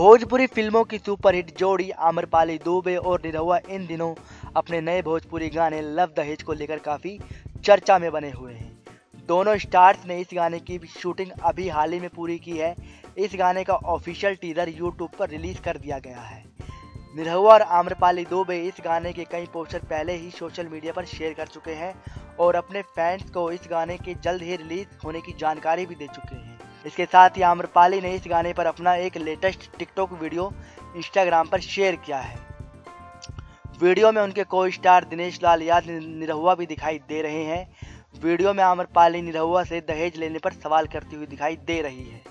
भोजपुरी फ़िल्मों की सुपरहिट जोड़ी आम्रपाली दुबे और निरहुआ, इन दिनों अपने नए भोजपुरी गाने लव दहेज को लेकर काफ़ी चर्चा में बने हुए हैं। दोनों स्टार्स ने इस गाने की शूटिंग अभी हाल ही में पूरी की है। इस गाने का ऑफिशियल टीजर यूट्यूब पर रिलीज़ कर दिया गया है। निरहुआ और आम्रपाली दुबे इस गाने के कई पोस्टर पहले ही सोशल मीडिया पर शेयर कर चुके हैं और अपने फैंस को इस गाने के जल्द ही रिलीज़ होने की जानकारी भी दे चुके हैं। इसके साथ ही आम्रपाली ने इस गाने पर अपना एक लेटेस्ट टिकटॉक वीडियो इंस्टाग्राम पर शेयर किया है। वीडियो में उनके को स्टार दिनेश लाल याद निरहुआ भी दिखाई दे रहे हैं। वीडियो में आम्रपाली निरहुआ से दहेज लेने पर सवाल करती हुई दिखाई दे रही है।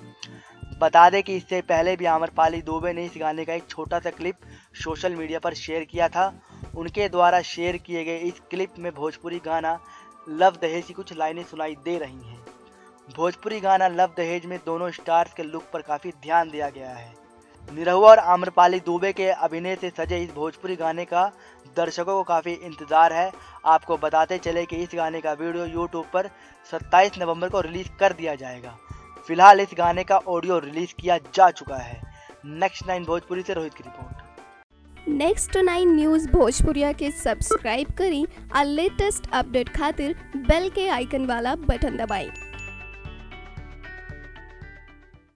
बता दें कि इससे पहले भी आम्रपाली दुबे ने इस गाने का एक छोटा सा क्लिप सोशल मीडिया पर शेयर किया था। उनके द्वारा शेयर किए गए इस क्लिप में भोजपुरी गाना लव दहेज की कुछ लाइनें सुनाई दे रही हैं। भोजपुरी गाना लव दहेज में दोनों स्टार्स के लुक पर काफ़ी ध्यान दिया गया है। निरहुआ और आम्रपाली दुबे के अभिनय से सजे इस भोजपुरी गाने का दर्शकों को काफ़ी इंतज़ार है। आपको बताते चले कि इस गाने का वीडियो यूट्यूब पर 27 नवंबर को रिलीज़ कर दिया जाएगा। फ़िलहाल इस गाने का ऑडियो रिलीज़ किया जा चुका है। नेक्स्ट नाइन भोजपुरी से रोहित की report. Next nine news Bhojpuriya के सब्सक्राइब करी। और लेटेस्ट अपडेट खातिर बेल के आइकन वाला बटन दबाएँ।